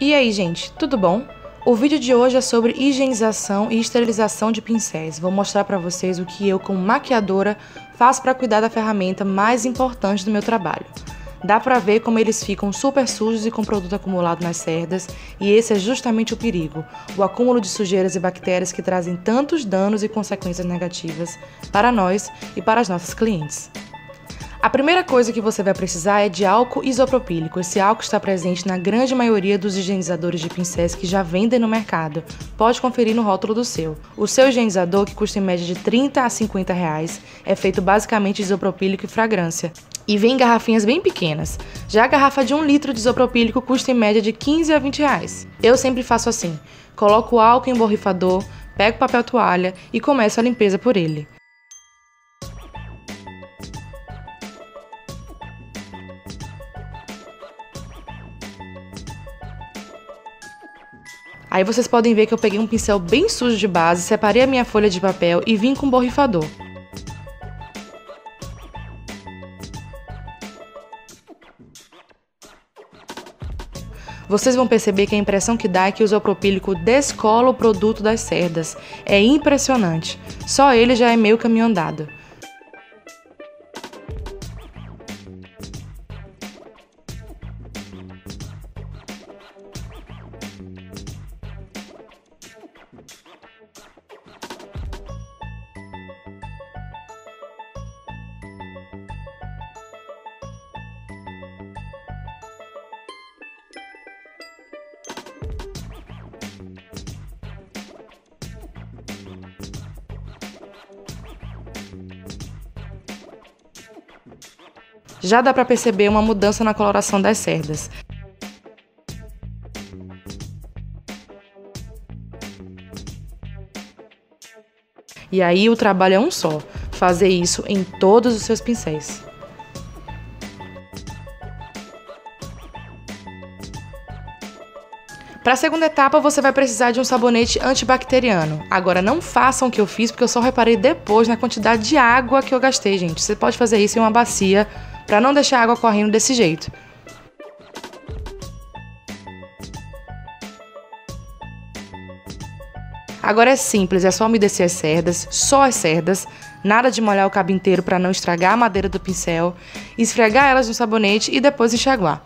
E aí, gente, tudo bom? O vídeo de hoje é sobre higienização e esterilização de pincéis. Vou mostrar para vocês o que eu, como maquiadora, faço para cuidar da ferramenta mais importante do meu trabalho. Dá para ver como eles ficam super sujos e com produto acumulado nas cerdas, e esse é justamente o perigo, o acúmulo de sujeiras e bactérias que trazem tantos danos e consequências negativas para nós e para as nossas clientes. A primeira coisa que você vai precisar é de álcool isopropílico. Esse álcool está presente na grande maioria dos higienizadores de pincéis que já vendem no mercado. Pode conferir no rótulo do seu. O seu higienizador, que custa em média de 30 a 50 reais, é feito basicamente de isopropílico e fragrância. E vem em garrafinhas bem pequenas. Já a garrafa de 1 litro de isopropílico custa em média de 15 a 20 reais. Eu sempre faço assim: coloco o álcool em borrifador, pego papel toalha e começo a limpeza por ele. Aí vocês podem ver que eu peguei um pincel bem sujo de base, separei a minha folha de papel e vim com um borrifador. Vocês vão perceber que a impressão que dá é que o isopropílico descola o produto das cerdas. É impressionante. Só ele já é meio caminho andado. Já dá para perceber uma mudança na coloração das cerdas. E aí o trabalho é um só, fazer isso em todos os seus pincéis. Para a segunda etapa, você vai precisar de um sabonete antibacteriano. Agora, não façam o que eu fiz, porque eu só reparei depois na quantidade de água que eu gastei, gente. Você pode fazer isso em uma bacia para não deixar a água correndo desse jeito. Agora é simples, é só umedecer as cerdas, só as cerdas, nada de molhar o cabo inteiro para não estragar a madeira do pincel, esfregar elas no sabonete e depois enxaguar.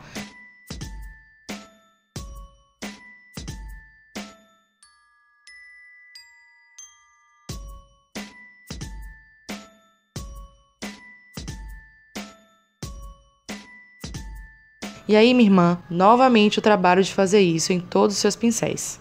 E aí, minha irmã, novamente o trabalho de fazer isso em todos os seus pincéis.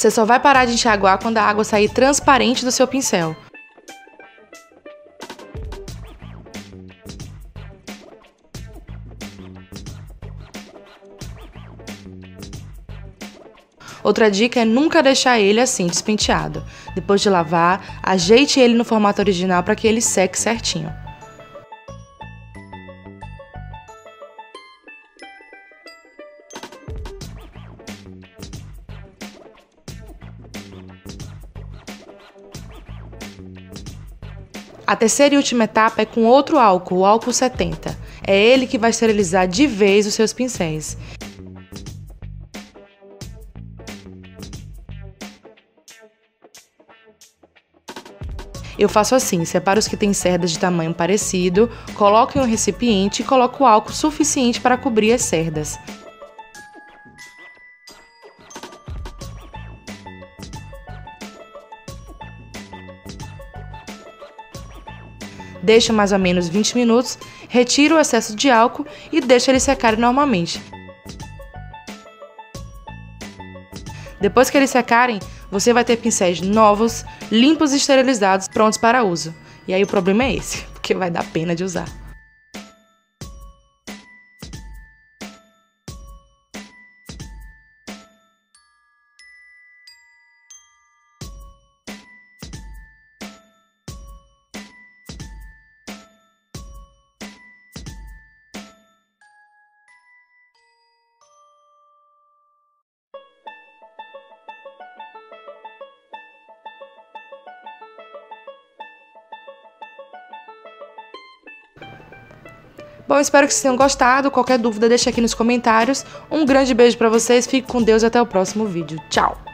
Você só vai parar de enxaguar quando a água sair transparente do seu pincel. Outra dica é nunca deixar ele assim, despenteado. Depois de lavar, ajeite ele no formato original para que ele seque certinho. A terceira e última etapa é com outro álcool, o álcool 70. É ele que vai esterilizar de vez os seus pincéis. Eu faço assim: separo os que têm cerdas de tamanho parecido, coloco em um recipiente e coloco álcool suficiente para cobrir as cerdas. Deixo mais ou menos 20 minutos, retiro o excesso de álcool e deixo ele secar normalmente. Depois que eles secarem, você vai ter pincéis novos, limpos e esterilizados, prontos para uso. E aí o problema é esse, porque vai dar pena de usar. Bom, espero que vocês tenham gostado. Qualquer dúvida, deixa aqui nos comentários. Um grande beijo para vocês, fique com Deus e até o próximo vídeo. Tchau!